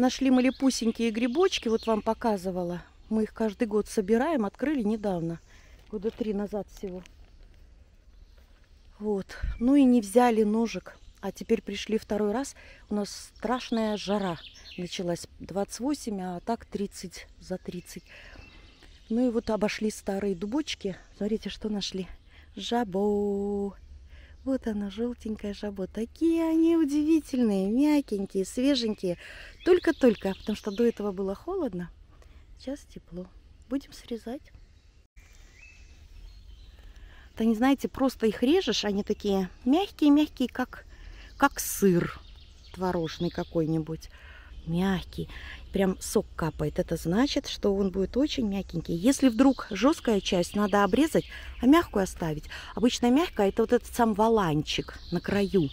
Нашли малепусенькие грибочки, вот вам показывала. Мы их каждый год собираем, открыли недавно, года три назад всего. Вот. Ну и не взяли ножик. А теперь пришли второй раз. У нас страшная жара началась. 28, а так 30 за 30. Ну и вот обошли старые дубочки. Смотрите, что нашли. Жабо. Вот она, желтенькая жабо. Такие они удивительные, мягенькие, свеженькие. Только-только, потому что до этого было холодно. Сейчас тепло. Будем срезать. Да не знаете, просто их режешь, они такие мягкие-мягкие, как, как сыр творожный какой-нибудь. Мягкий. Прям сок капает. Это значит, что он будет очень мягенький. Если вдруг жесткая часть, надо обрезать, а мягкую оставить. Обычно мягкая это вот этот сам валанчик на краю.